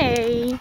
Hey.